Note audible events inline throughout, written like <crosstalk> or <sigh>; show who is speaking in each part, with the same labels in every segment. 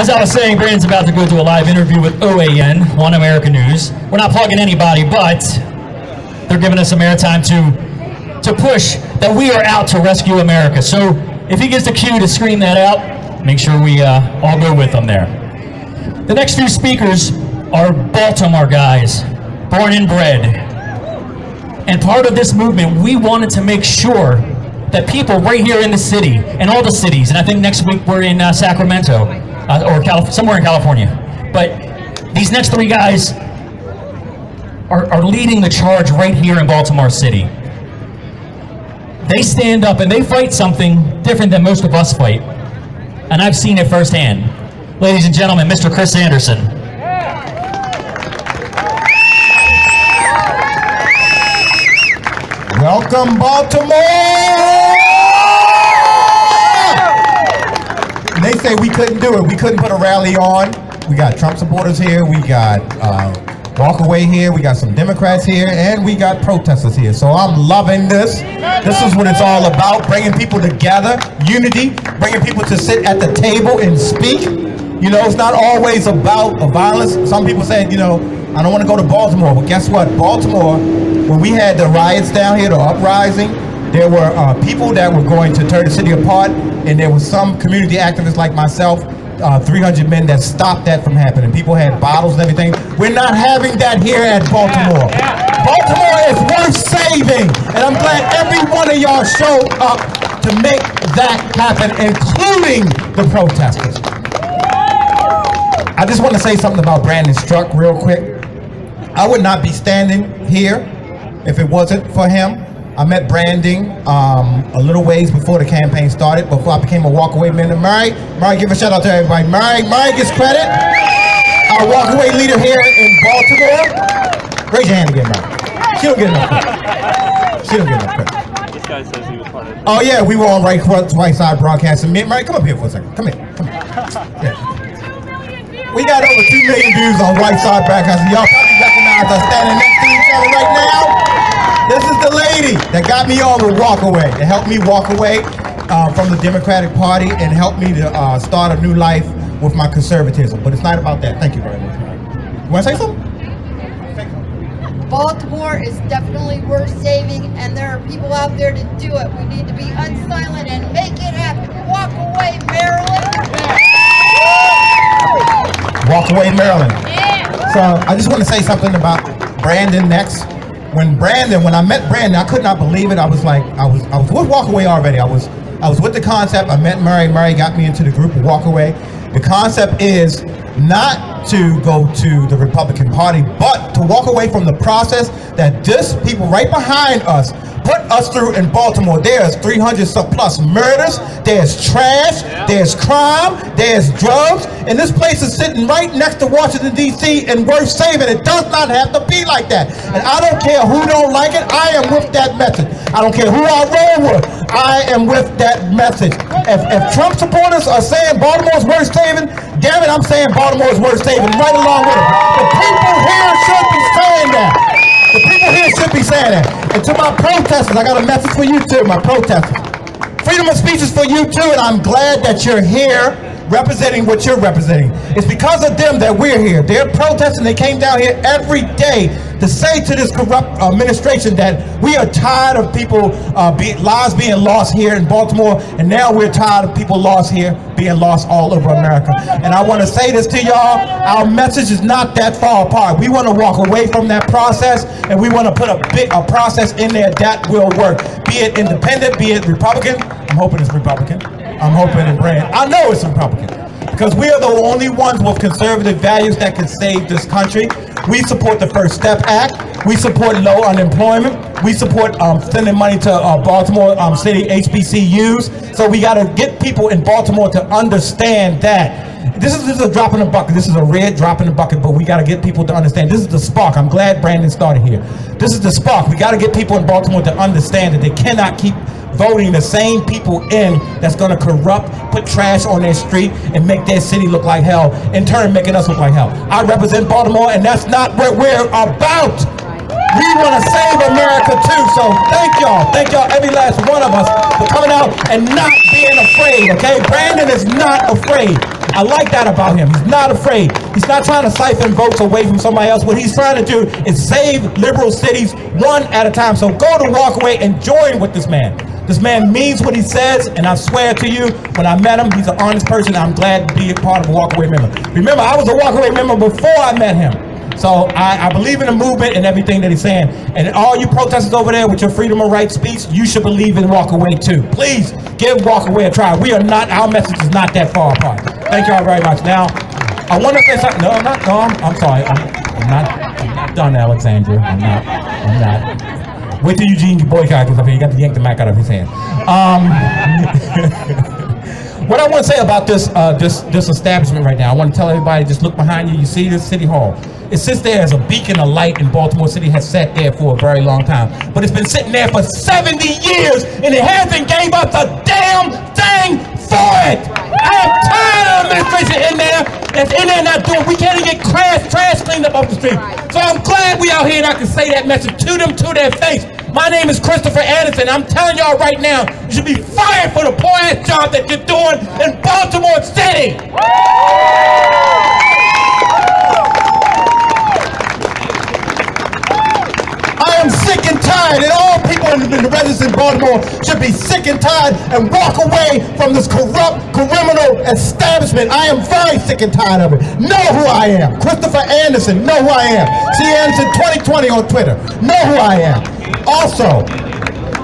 Speaker 1: As I was saying, Brandon's about to go to a live interview with OAN, One American News. We're not plugging anybody, but they're giving us some airtime to, to push that we are out to rescue America. So if he gets the cue to scream that out, make sure we uh, all go with him there. The next few speakers are Baltimore guys, born and bred. And part of this movement, we wanted to make sure that people right here in the city and all the cities, and I think next week we're in uh, Sacramento uh, or Calif- somewhere in California. But these next three guys are, are leading the charge right here in Baltimore City. They stand up and they fight something different than most of us fight. And I've seen it firsthand. Ladies and gentlemen, Mr. Chris Anderson.
Speaker 2: Welcome, Baltimore! And they say we couldn't do it. We couldn't put a rally on. We got Trump supporters here. We got uh, Walkaway here. We got some Democrats here, and we got protesters here. So I'm loving this. This is what it's all about: bringing people together, unity, bringing people to sit at the table and speak. You know, it's not always about violence. Some people said, you know, I don't want to go to Baltimore. But guess what? Baltimore, when we had the riots down here, the uprising, there were uh, people that were going to tear the city apart, and there was some community activists like myself, uh, 300 men that stopped that from happening. People had bottles and everything. We're not having that here at Baltimore. Baltimore is worth saving, and I'm glad every one of y'all showed up to make that happen, including the protesters. I just want to say something about Brandon Straka real quick. I would not be standing here if it wasn't for him. I met Brandon um, a little ways before the campaign started, before I became a walkaway man. And Murray, Murray, give a shout out to everybody. Murray, Murray gets credit. Our walkaway leader here in Baltimore. Raise your hand again, Murray. She don't get enough credit. She don't get enough credit.
Speaker 3: This guy says he was part of.
Speaker 2: Oh yeah, we were on right right side broadcasting. Murray, come up here for a second. Come here. Come here. Yeah. We got over 2 million views on Right Side Broadcasting. Y'all probably recognize us standing next to each other right now. This is the lady that got me on with Walk Away, that helped me walk away uh, from the Democratic Party and helped me to uh, start a new life with my conservatism. But it's not about that. Thank you very much. You want to say something?
Speaker 4: Baltimore is definitely worth saving, and there are people out there to do it. We need to be unsilent and make it happen. Walk away, Maryland!
Speaker 2: Walk away, Maryland. So I just want to say something about Brandon next. When Brandon, when I met Brandon, I could not believe it. I was like, I was, I was with Walkaway already. I was, I was with the concept. I met Murray. Murray got me into the group of Walkaway. The concept is not to go to the Republican Party, but to walk away from the process that this people right behind us put us through in Baltimore. There's 300 plus murders, there's trash, there's crime, there's drugs, and this place is sitting right next to Washington, D.C. and worth saving. It does not have to be like that. And I don't care who don't like it, I am with that message. I don't care who I roll with, I am with that message. If, if Trump supporters are saying Baltimore's worth saving, damn it, I'm saying Baltimore is worth saving right along with it. The people here should be saying that. The people here should be saying that. And to my protesters, I got a message for you too, my protesters. Freedom of speech is for you too, and I'm glad that you're here representing what you're representing. It's because of them that we're here. They're protesting. They came down here every day to say to this corrupt administration that we are tired of people, uh, be, lives being lost here in Baltimore, and now we're tired of people lost here being lost all over America. And I want to say this to y'all, our message is not that far apart. We want to walk away from that process, and we want to put a big a process in there that will work. Be it independent, be it Republican. I'm hoping it's Republican. I'm hoping it's Brand. I know it's Republican because we are the only ones with conservative values that can save this country. We support the First Step Act. We support low unemployment. We support um, sending money to uh, Baltimore um, City HBCUs. So we got to get people in Baltimore to understand that this is, this is a drop in the bucket. This is a red drop in the bucket, but we got to get people to understand. This is the spark. I'm glad Brandon started here. This is the spark. We got to get people in Baltimore to understand that they cannot keep voting the same people in that's going to corrupt, put trash on their street, and make their city look like hell, in turn making us look like hell. I represent Baltimore, and that's not what we're about. We want to save America too, so thank y'all. Thank y'all, every last one of us, for coming out and not being afraid, okay? Brandon is not afraid. I like that about him. He's not afraid. He's not trying to siphon votes away from somebody else. What he's trying to do is save liberal cities one at a time. So go to Walkaway and join with this man. This man means what he says, and I swear to you, when I met him, he's an honest person. I'm glad to be a part of a Walkaway member. Remember, I was a Walkaway member before I met him. So I, I, believe in the movement and everything that he's saying. And all you protesters over there with your freedom of right speech, you should believe in Walkaway too. Please give Walkaway a try. We are not, our message is not that far apart. Thank y'all very much. Now, I want to say something. No, I'm not, no, I'm, I'm sorry. I'm, I'm, not, I'm not done, Alexandra. I'm not, I'm not. Wait till Eugene boycott gets up here. You got to yank the mic out of his hand. Um, <laughs> what I want to say about this, uh, this, this establishment right now, I want to tell everybody, just look behind you. You see this City Hall. It sits there as a beacon of light in Baltimore City, has sat there for a very long time. But it's been sitting there for 70 years and it hasn't gave up a damn thing for it. I am tired of administration in there that's in there not doing. We can't even get trash, trash cleaned up off the street. So I'm glad we out here and I can say that message to them to their face. My name is Christopher Anderson. I'm telling y'all right now, you should be fired for the poor ass job that you're doing in Baltimore City. Baltimore should be sick and tired and walk away from this corrupt, criminal establishment. I am very sick and tired of it. Know who I am. Christopher Anderson, know who I am. C. Anderson 2020 on Twitter. Know who I am. Also,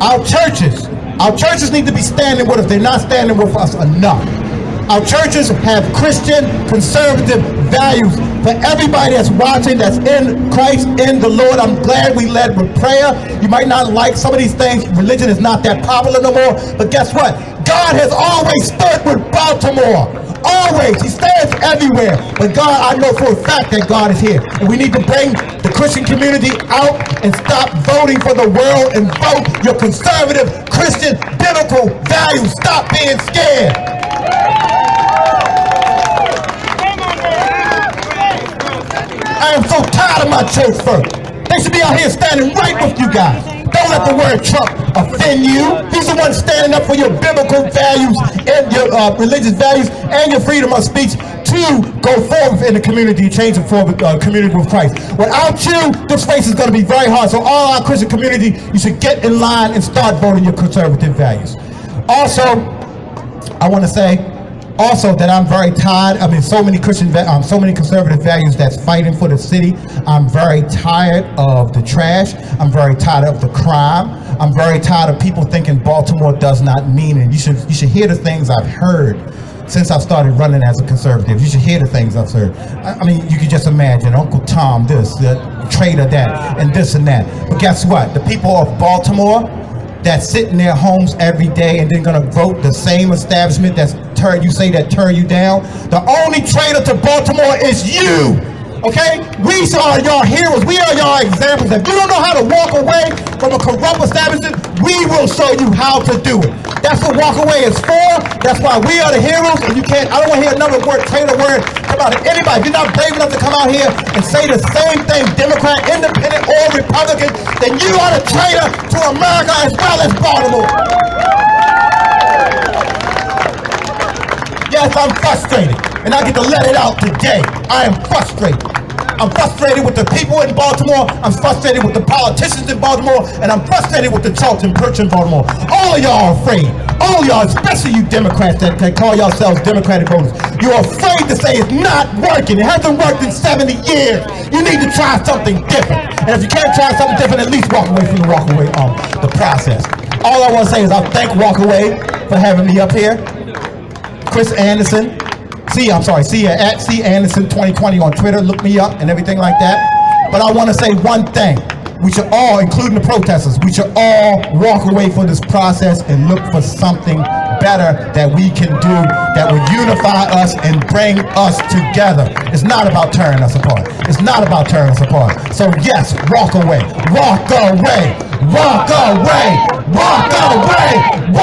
Speaker 2: our churches, our churches need to be standing with us. They're not standing with us enough. Our churches have Christian conservative values. For everybody that's watching, that's in Christ, in the Lord, I'm glad we led with prayer. You might not like some of these things. Religion is not that popular no more. But guess what? God has always stood with Baltimore. Always. He stands everywhere. But God, I know for a fact that God is here. And we need to bring the Christian community out and stop voting for the world and vote your conservative, Christian, biblical values. Stop being scared. I am so tired of my church folk. They should be out here standing right with you guys. Don't let the word Trump offend you. He's the one standing up for your biblical values and your uh, religious values and your freedom of speech to go forward in the community, change the forward, uh, community with Christ. Without you, this race is going to be very hard. So all our Christian community, you should get in line and start voting your conservative values. Also, I want to say also that I'm very tired. I mean, so many Christian, um, so many conservative values that's fighting for the city. I'm very tired of the trash. I'm very tired of the crime. I'm very tired of people thinking Baltimore does not mean it. You should you should hear the things I've heard since I started running as a conservative. You should hear the things I've heard. I, mean, you can just imagine Uncle Tom this, the trader that, and this and that. But guess what? The people of Baltimore that sit in their homes every day and then gonna vote the same establishment that's turn you say that turn you down. The only traitor to Baltimore is you. Okay? We are your heroes. We are your examples. If you don't know how to walk away from a corrupt establishment, we will show you how to do it. That's what walk away is for. That's why we are the heroes. And you can't, I don't want to hear another word, traitor word come out of anybody. If you're not brave enough to come out here and say the same thing, Democrat, Independent, or Republican, then you are the traitor to America as well as Baltimore. Yes, I'm frustrated, and I get to let it out today. I am frustrated. I'm frustrated with the people in Baltimore. I'm frustrated with the politicians in Baltimore. And I'm frustrated with the Charlton Perch in Baltimore. All of y'all are afraid. All of y'all, especially you Democrats that, that call yourselves Democratic voters. You're afraid to say it's not working. It hasn't worked in 70 years. You need to try something different. And if you can't try something different, at least walk away from the walk away um, the process. All I want to say is I thank Walkaway for having me up here. Chris Anderson, C, I'm sorry, C at C Anderson 2020 on Twitter. Look me up and everything like that. But I want to say one thing. We should all, including the protesters, we should all walk away from this process and look for something better that we can do that will unify us and bring us together. It's not about tearing us apart. It's not about tearing us apart. So yes, walk away. Walk away. Walk away. Walk away. Walk away.